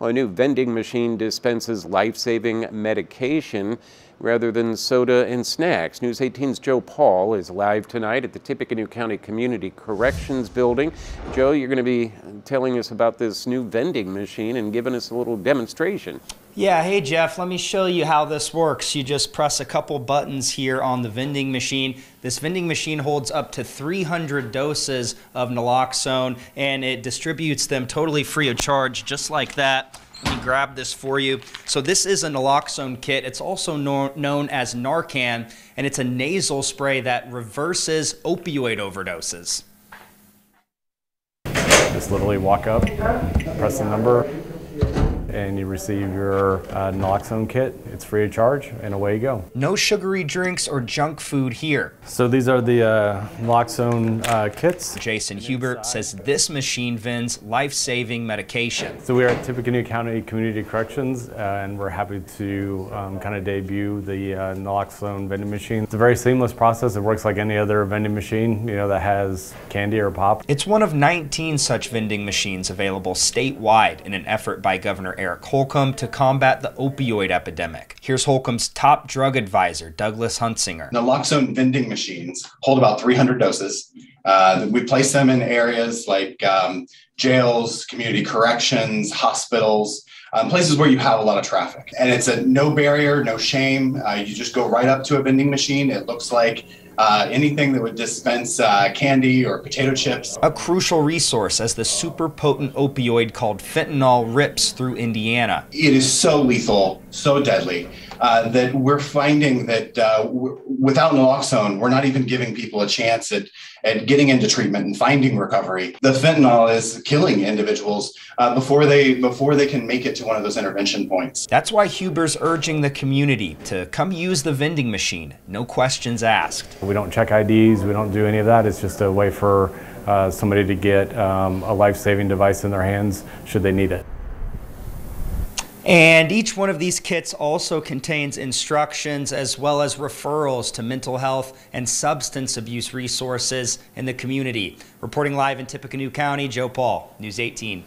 A new vending machine dispenses life saving medication rather than soda and snacks. News 18's Joe Paul is live tonight at the Tippecanoe County Community Corrections Building. Joe, you're going to be telling us about this new vending machine and giving us a little demonstration. Yeah, hey Jeff, let me show you how this works. You just press a couple buttons here on the vending machine. This vending machine holds up to 300 doses of naloxone and it distributes them totally free of charge, just like that. Let me grab this for you. So this is a naloxone kit. It's also no known as Narcan, and it's a nasal spray that reverses opioid overdoses. Just literally walk up, press the number, and you receive your uh, naloxone kit. It's free of charge, and away you go. No sugary drinks or junk food here. So these are the uh, naloxone uh, kits. Jason Huber says this machine vends life-saving medication. So we are at Tippecanoe County Community Corrections, uh, and we're happy to um, kind of debut the uh, naloxone vending machine. It's a very seamless process. It works like any other vending machine, you know, that has candy or pop. It's one of 19 such vending machines available statewide in an effort by Governor Eric Holcomb to combat the opioid epidemic. Here's Holcomb's top drug advisor, Douglas Huntsinger. Naloxone vending machines hold about 300 doses. Uh, we place them in areas like um, jails, community corrections, hospitals, um, places where you have a lot of traffic. And it's a no barrier, no shame. Uh, you just go right up to a vending machine. It looks like uh, anything that would dispense uh, candy or potato chips. A crucial resource as the super potent opioid called fentanyl rips through Indiana. It is so lethal, so deadly. Uh, that we're finding that uh, without naloxone, we're not even giving people a chance at, at getting into treatment and finding recovery. The fentanyl is killing individuals uh, before they before they can make it to one of those intervention points. That's why Huber's urging the community to come use the vending machine, no questions asked. We don't check IDs, we don't do any of that. It's just a way for uh, somebody to get um, a life-saving device in their hands should they need it. And each one of these kits also contains instructions as well as referrals to mental health and substance abuse resources in the community. Reporting live in Tippecanoe County, Joe Paul, News 18.